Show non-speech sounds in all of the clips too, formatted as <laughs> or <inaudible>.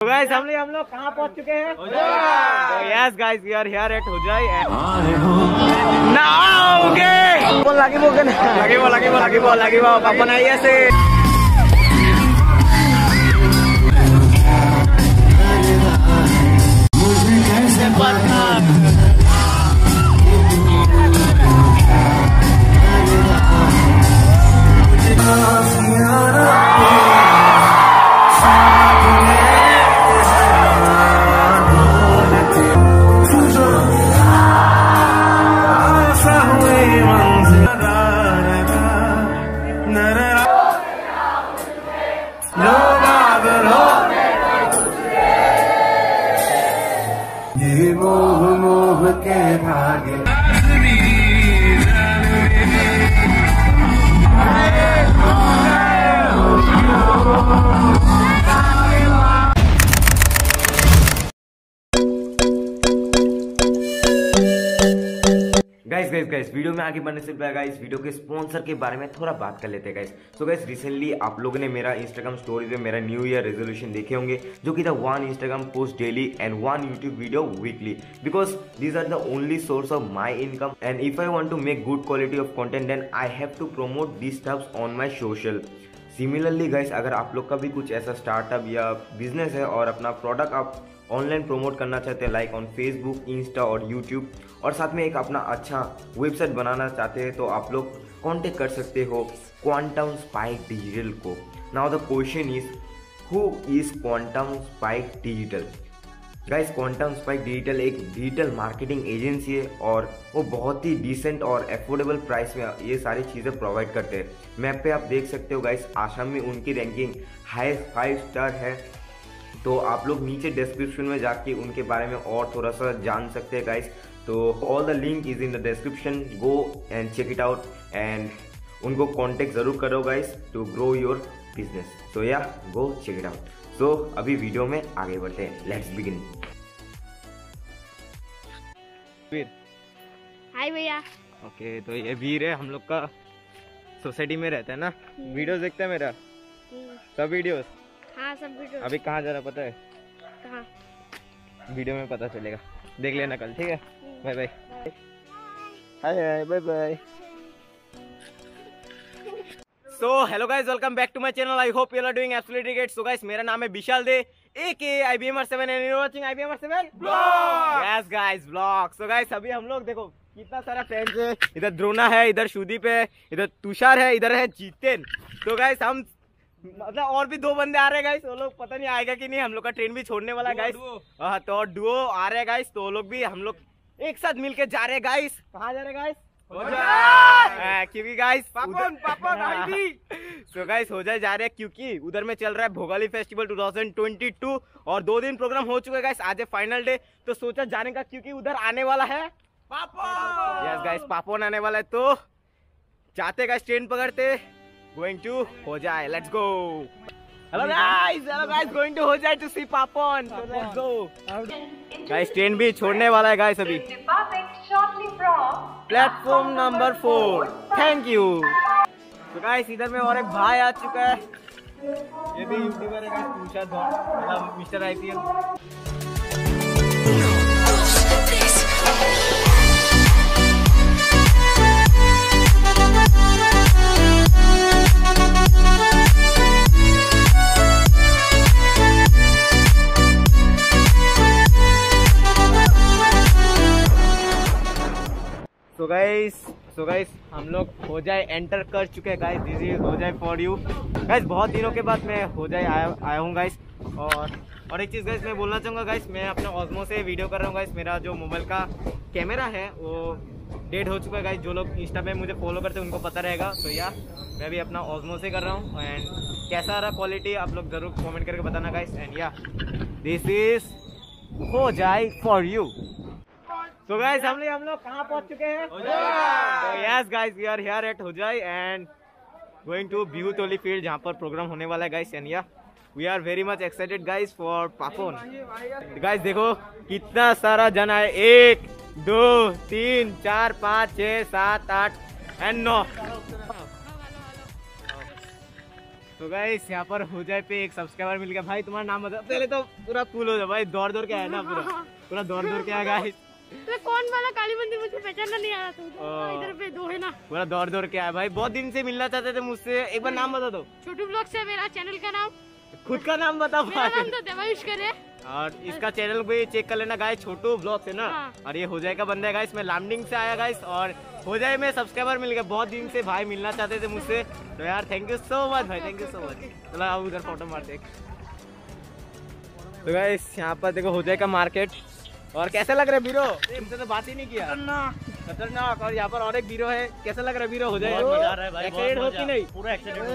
तो गाइस हम लोग हम लोग कहाँ पहुँच चुके हैं? तो yes guys we are here at Hojai okay बोल लगी बोल लगी बोल लगी बोल लगी बोल लगी बोल अपन आई ऐसे मोह के वीडियो में आगे बढ़ने से पहले गाइस वीडियो के स्पॉन्सर के बारे में थोड़ा बात कर लेते हैं सो गाइस रिसेंटली आप लोगों ने मेरा इंस्टाग्राम स्टोरी पे मेरा न्यू ईयर रेजोल्यूशन देखे होंगे, जो कि था one Instagram post daily and one YouTube video weekly because these are the only source of my income and if I want to make good quality of content then I have to promote this stuffs on my social similarly guys अगर आप लोग का भी कुछ ऐसा startup या business है और अपना प्रोडक्ट आप ऑनलाइन प्रमोट करना चाहते हैं लाइक ऑन फेसबुक इंस्टा और यूट्यूब और साथ में एक अपना अच्छा वेबसाइट बनाना चाहते हैं तो आप लोग कॉन्टेक्ट कर सकते हो क्वांटम स्पाइक डिजिटल को। Now the question is who is quantum spike digital guys quantum spike digital एक डिजिटल मार्केटिंग एजेंसी है और वो बहुत ही डिसेंट और एफोर्डेबल प्राइस में ये सारी चीज़ें प्रोवाइड करते हैं। मैप पे आप देख सकते हो गाइस आसाम में उनकी रैंकिंग हाई फाइव स्टार है। तो आप लोग नीचे डिस्क्रिप्शन में जाके उनके बारे में और थोड़ा सा जान सकते हैं गाइस तो all the link is in the description go and check it out and उनको कांटेक्ट ज़रूर करो guys to grow your business so yeah go check it out so अभी वीडियो में आगे बढ़ते हैं. लेट्स बिगिन हाय भैया। ओके तो ये वीर है हम लोग का सोसाइटी में रहता है ना? वीडियोस देखते हैं मेरा? हम्म, सब वीडियोस हाँ सब वीडियो अभी कहाँ जा रहा पता है? कहाँ? वीडियो में पता चलेगा। देख लेना कल ठीक है? Bye bye hi hi bye bye so hello guys welcome back to my channel I hope you are doing absolutely great so guys मेरा नाम है Vishal the AK IBMR 7 and you watching IBMR 7 blog yes guys blog so guys अभी हम लोग देखो कितना सारा friends है। इधर द्रोना है इधर शुदीप है इधर तुषार है इधर है जीतेन। तो गाइस हम मतलब और भी दो बंदे आ रहे हैं गाइस वो लोग पता नहीं आएगा कि नहीं हम लोग का ट्रेन भी छोड़ने वाला है गाइस हाँ तो डुओ आ रहे हैं गाइस तो वो लोग भी हम लोग एक साथ मिलके जा रहे हैं गाइस कहाँ जा रहे हैं गाइस हाँ, क्योंकि गाइस पापन पापन <laughs> सो गाइस हो जाए जा रहे हैं क्योंकि उधर में चल रहा है भोगाली फेस्टिवल 2022 और दो दिन प्रोग्राम हो चुका है गाइस आज है फाइनल डे तो सोचा जाने का क्योंकि उधर आने वाला है। यस गाइस पापोन आने वाला है तो जाते गाइस ट्रेन पकड़ते। गोइंग टू हो जाए let's go hello guys hello guys going to हो जाए to see Papon so let's go guys train भी छोड़ने वाला है गाइस अभी. Platform number four thank you तो गाइस इधर में और एक भाई आ चुका है। ये भी यूट्यूबर है गाइस तुषार धौन मतलब mister IPL so guys so guys हम लोग हो जाए एंटर कर चुके हैं गाइस दिस इज़ हो जाए फॉर यू गाइस बहुत दिनों के बाद मैं हो जाए आया आया हूँ गाइस और और एक चीज़ गाइस मैं बोलना चाहूँगा गाइस मैं अपने ऑजमो से वीडियो कर रहा हूँ गाइस मेरा जो मोबाइल का कैमरा है, वो डेड हो चुका है गाइस जो लोग इंस्टा पे मुझे फॉलो करते हैं, उनको पता रहेगा. तो या मैं भी अपना ऑजमो से कर रहा हूँ. एंड कैसा रहा क्वालिटी आप लोग ज़रूर कमेंट करके बताना guys and yeah this is हो जाए फॉर यू तो गाइस हम लोग हम लोग कहाँ पहुँच चुके हैं? Yes guys we are here at Hojai and going to view टोली फ़ील्ड जहाँ पर प्रोग्राम होने वाला है guys and yeah we are very much excited guys for Papon guys देखो कितना सारा जन है एक दो तीन चार पाँच छः सात आठ एंड नौ। तो गाइस यहाँ पर हो जाए पे एक सब्सक्राइबर मिल गया। भाई तुम्हारा नाम बता पहले तो पूरा कूल हो जाए भाई दौड़ दौड़ के आया ना पूरा। पूरा दौड़ दौड़ के आया गाइस तो कौन वाला? काली मंदिर मुझे पहचानना नहीं आ रहा था। इधर पे दो है ना। पूरा दौड़ दौड़ के आया भाई। बहुत दिन से मिलना चाहते थे मुझसे। एक बार नाम बता दो। छोटू ब्लॉग से मेरा चैनल का नाम। खुद का नाम बता मेरा नाम तो देवायुष करे और इसका चैनल भी चेक कर लेना गाइस छोटू ब्लॉग है ना। हाँ। और ये हो जाएगा बंदा है गाइस मैं लामडिंग से आया गाइस और हो जाए में सब्सक्राइबर मिल गया। बहुत दिन से भाई मिलना चाहते थे मुझसे। तो यार थैंक यू सो मच भाई। थैंक यू सो मच चलो आओ उधर फ़ोटो मारते हैं। तो गाइस यहाँ पर देखो हो जाएगा मार्केट और कैसे लग रहा है बीरो तुमसे तो बात ही नहीं किया। खतरनाक। और यहाँ पर और एक बीरो है। कैसे लग रहा है बीरो हो जाए। एक्सीडेंट होती नहीं? पूरा एक्सीडेंट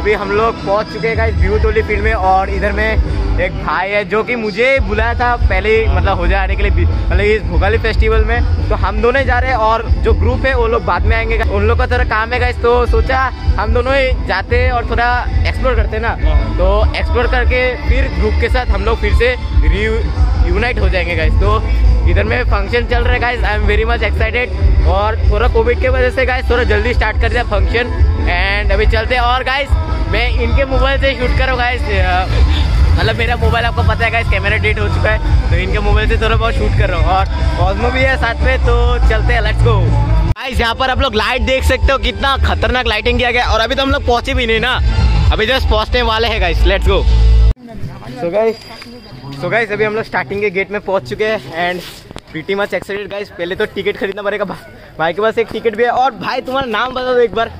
अभी हम लोग पहुँच चुके हैं गाइस व्यू टोली फ़ील्ड में और इधर में एक भाई है जो कि मुझे बुलाया था पहले मतलब हो जाने के लिए मतलब इस भोगाली फेस्टिवल में। तो हम दोनों जा रहे हैं और जो ग्रुप है, वो लोग बाद में आएँगे। उन लोग का थोड़ा काम है तो सोचा हम दोनों ही जाते हैं और थोड़ा एक्सप्लोर करते ना। तो एक्सप्लोर करके फिर ग्रुप के साथ हम लोग फिर से यूनाइट हो जाएँगे गाइस तो इधर में फ़ंक्शन चल रहा है guys I am very much excited और थोड़ा कोविड के वजह से गाइस थोड़ा जल्दी स्टार्ट कर दिया फ़ंक्शन एंड अभी चलते और गाइस मैं इनके मोबाइल से शूट करूँ गाइस मतलब मेरा मोबाइल आपको पता है गाइस कैमरा डेट हो चुका है तो इनके मोबाइल से थोड़ा बहुत शूट कर रहा हूँ। और कॉस्मो भी है साथ में तो चलते हैं लेट्स गो गाइस यहाँ पर आप लोग लाइट देख सकते हो कितना खतरनाक लाइटिंग किया गया और अभी तो हम लोग पहुँचे भी नहीं ना। अभी जस्ट पहुँचने वाले हैं guys let's go so guys so guys अभी हम लोग स्टार्टिंग के गेट में पहुँच चुके हैं and pretty much excited guys पहले तो टिकट खरीदना पड़ेगा भाई के पास एक टिकट भी है और भाई तुम्हारा नाम बता दो एक बार।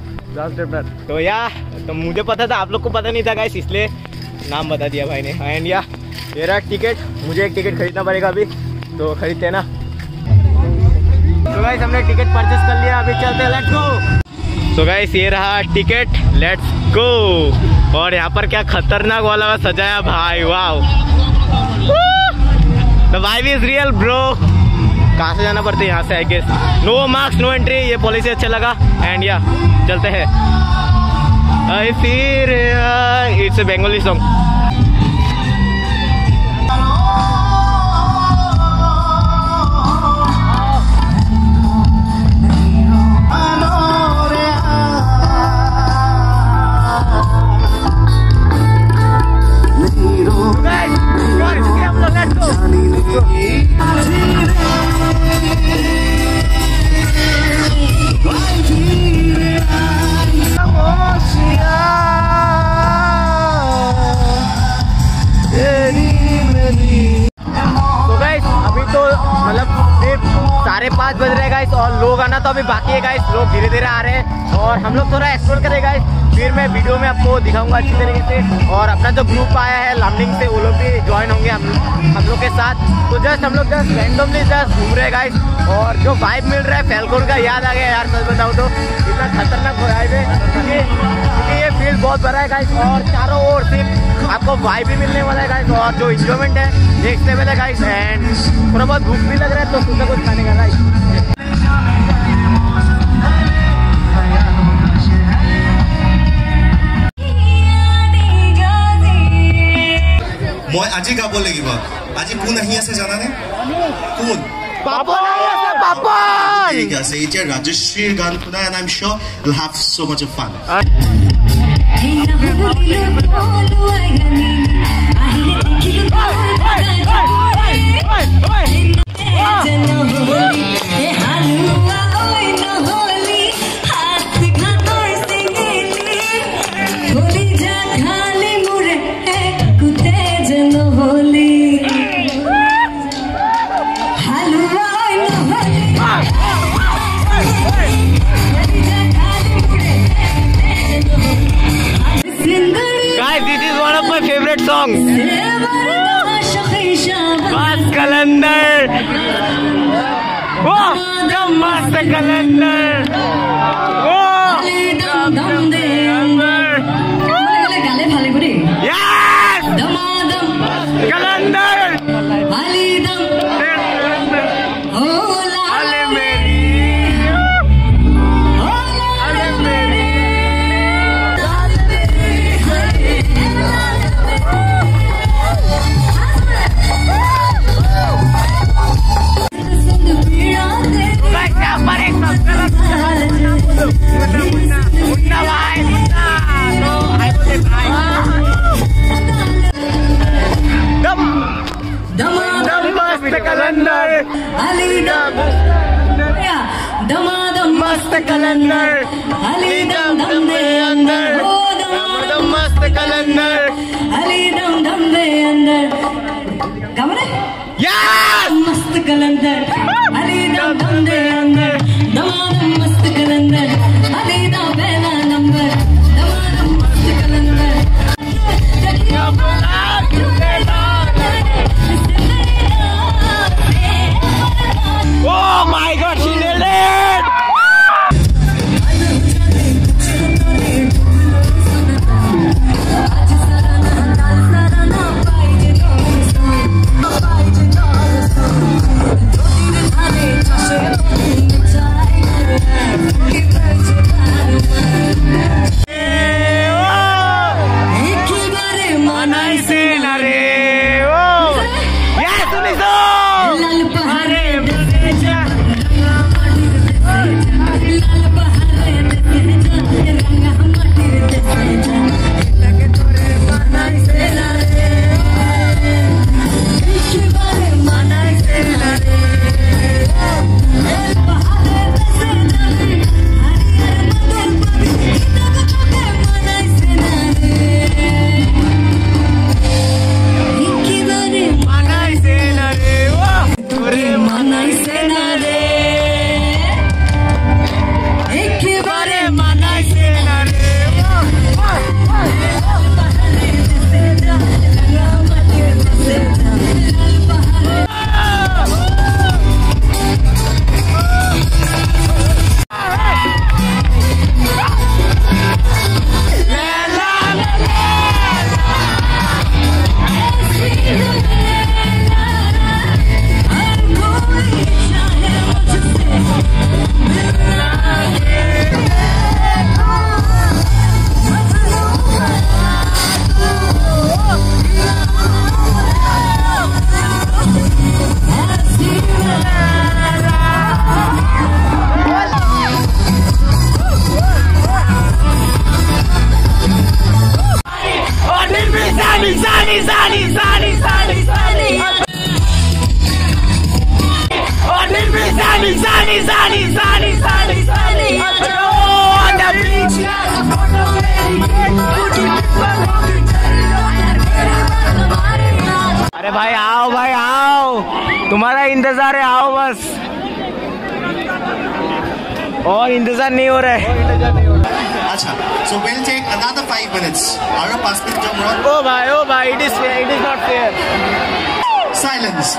तो या तो मुझे पता था आप लोग को पता नहीं था गाइस इसलिए नाम बता दिया भाई ने। एंड या मेरा टिकट मुझे एक टिकट खरीदना पड़ेगा अभी। तो खरीदते ना। तो गाइस हमने टिकट परचेस कर लिया। अभी चलते हैं लेट्स गो सो गाइस ये रहा टिकट लेट्स गो और यहाँ पर क्या खतरनाक वाला सजाया भाई wow the vibe is real bro कहाँ से जाना पड़ता है? यहाँ से I guess no masks no entry ये पॉलिसी अच्छा लगा। एंड या चलते हैं। I feel it. Uh, it's a Bengali song. Guys, guys, let's go. Let's go. लोग आना तो अभी बाकी है गाइस लोग धीरे धीरे आ रहे हैं और हम लोग थोड़ा एक्सप्लोर करें गाइस फिर मैं वीडियो में आपको दिखाऊँगा अच्छी तरीके से। और अपना जो ग्रुप आया है लामडिंग से, वो लोग भी ज्वाइन होंगे हम हम लोग के साथ। तो जस्ट हम लोग जस्ट रैंडमली जस्ट घूम रहे हैं गाइस और जो वाइब मिल रहा है फैलकोन का याद आ गया यार सच बताऊँ तो। इतना खतरनाक वाइब है क्योंकि ये फ़ील्ड बहुत बड़ा है गाइस और चारों ओर सिर्फ़ आपको वाइब भी मिलने वाला है गाइस और जो इंजॉयमेंट है नेक्स्ट लेवल है गाइस एंड थोड़ा बहुत भूख भी लग रहा है तो कुछ ना कुछ खाने का गाइस আজি গাব লাগিব আজি কোন আহি আছে জানানে কোন ঠিক আছে এতিয়া ৰাজশ্ৰীৰ গান শুনা এনামছ লাভ চান अरे भाई आओ भाई आओ तुम्हारा इंतज़ार है आओ बस और इंतज़ार नहीं हो रहा है Acha. So we'll take another five minutes. Our pass minute tomorrow. ओ भाई ओ भाई it is it is not fair Silence.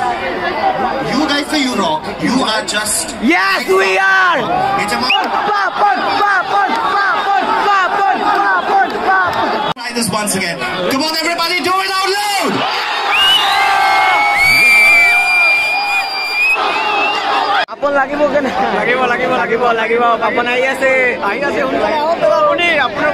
You guys say you rock. You are just. yes we are It's a mo- Papon, papon, papon, papon, papon, papon. Try this once again. Come on, everybody, do it out loud. আপন লাগিব কেনে? লাগিব লাগিব লাগিব লাগিব আপন আহি আছে। আহি আছে আপুনি আপোনাৰ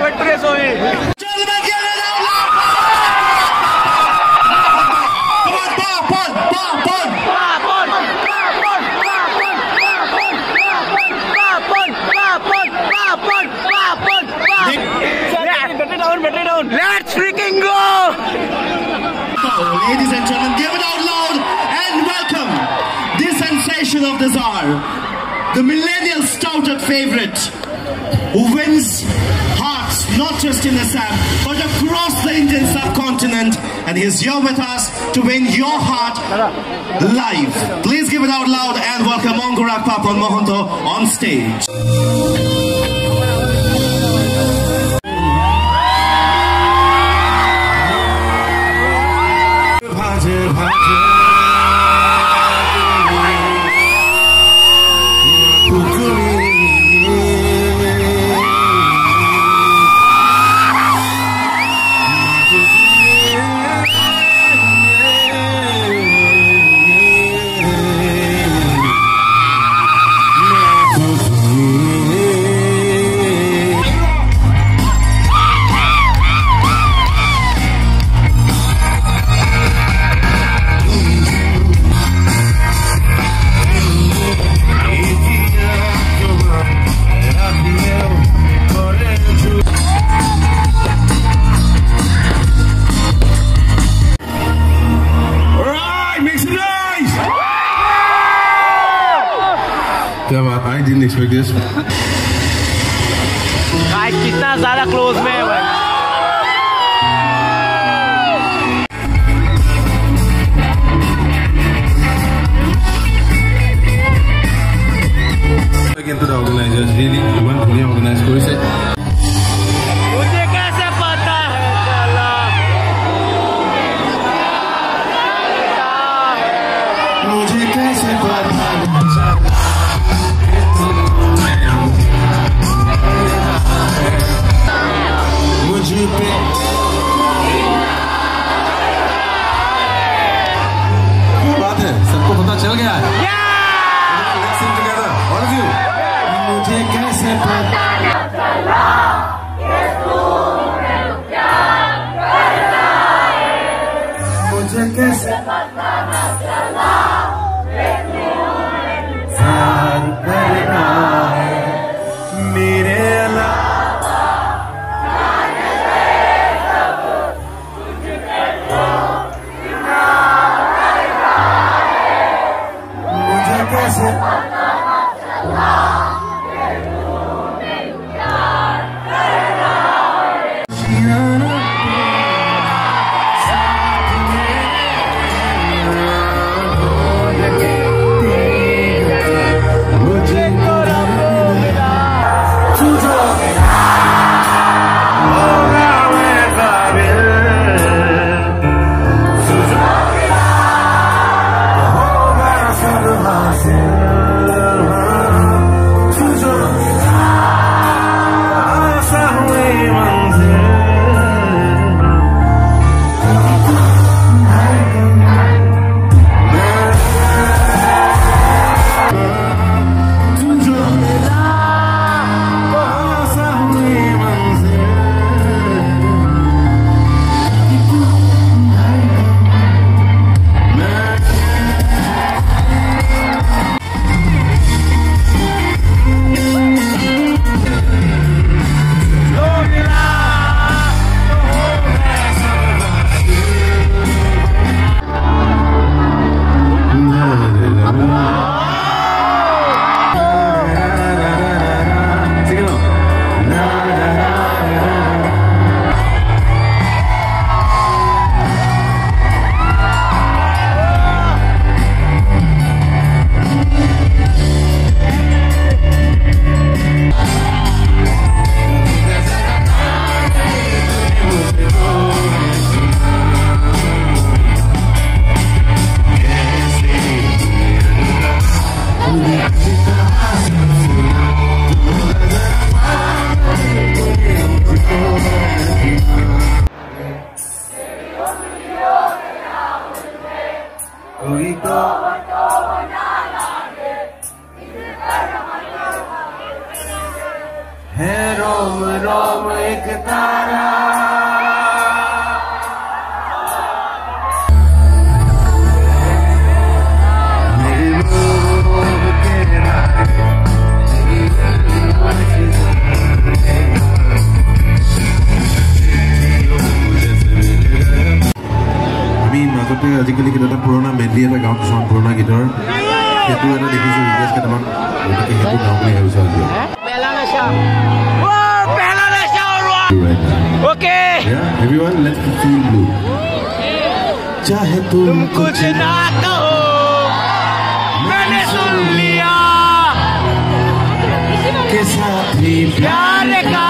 the millennial stouted favorite who wins hearts not just in Assam but across the Indian subcontinent. And he is here with us to win your heart live. Please give it out loud and welcome Mongorak Papan Mohanto on stage. ai, this one. Guys, कितना ज़्यादा close में Again é to the organizers, really, you want to organize सबको पता चल हेतु हेतु पहला नशा। पहला नशा okay. Everyone let's feel blue चाहे तुम कुछ ना कहो मैंने सुन लिया। के साथ ही प्यार का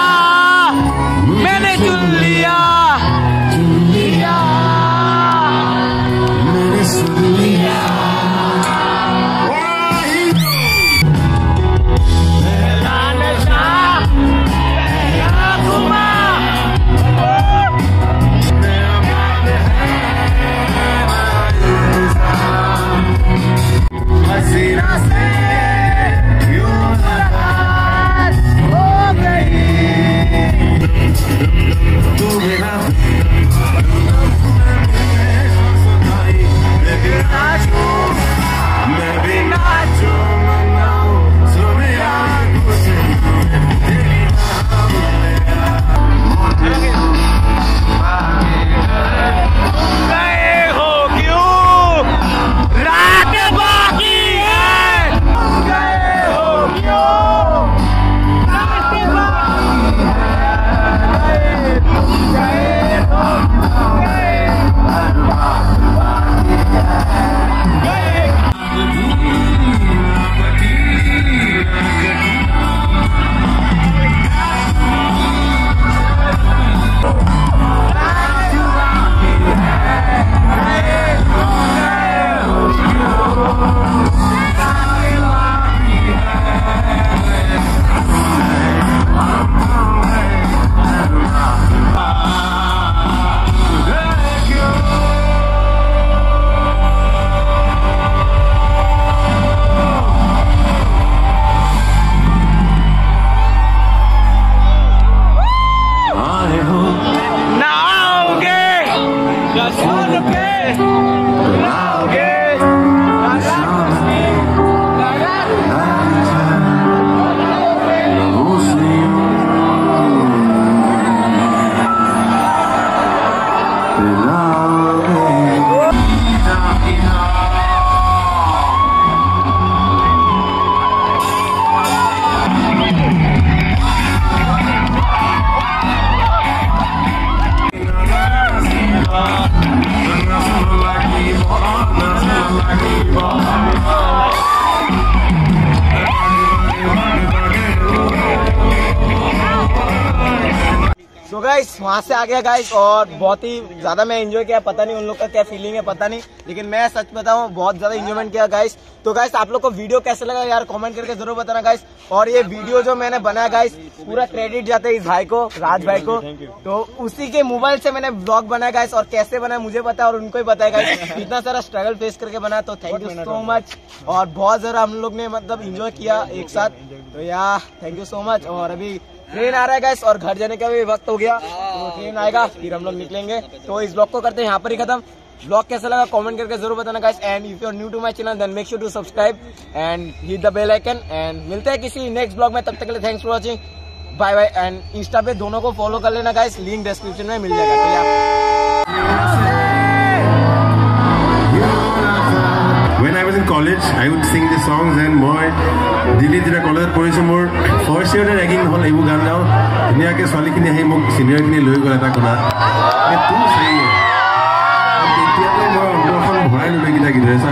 oh. गाइस वहाँ से आ गया गाइस और बहुत ही ज़्यादा मैं एंजॉय किया। पता नहीं उन लोग का क्या फीलिंग है पता नहीं। लेकिन मैं सच बताऊँ बहुत ज़्यादा एंजॉयमेंट किया गाइस तो गाइस आप लोग को वीडियो कैसे लगा यार? कमेंट करके ज़रूर बताना गाइस और ये वीडियो जो मैंने बनाया गाइस पूरा क्रेडिट जाता है इस भाई को राज भाई को। तो उसी के मोबाइल से मैंने ब्लॉग बनाया गाइस और कैसे बनाया मुझे पता और उनको ही बताया गाइस इतना सारा स्ट्रगल फेस करके बनाया तो थैंक यू सो मच और बहुत ज़्यादा हम लोग ने मतलब इंजॉय किया एक साथ। तो यार थैंक यू सो मच और अभी ट्रेन आ रहा है गैस और घर जाने का भी वक्त हो गया। तो ट्रेन आएगा फिर हम लोग निकलेंगे। तो इस ब्लॉग को करते हैं यहाँ पर ही खत्म। ब्लॉग कैसा लगा कमेंट करके ज़रूर बताना guys and if you are new to my channel then make sure to subscribe and hit the bell icon and मिलते हैं किसी नेक्स्ट ब्लॉग में तब तक के लिए thanks for watching bye bye and insta पे दोनों को फॉलो कर लेना गाइस लिंक डिस्क्रिप्शन में मिल जाएगा কলেজ আই উড চিং দি চংছ এণ্ড মই দিল্লীত যেতিয়া কলেজত পঢ়িছোঁ মোৰ। ফাৰ্ষ্ট ইয়াৰতে ৰেগিং হ'ল এইবোৰ গান গাওঁ। ধুনীয়াকৈ ছোৱালীখিনি আহি মোক চিনিয়ৰখিনি লৈ গ'ল এটা কথাখন ভৰাই ল'লো এইকেইটা কি ধৰিছোঁ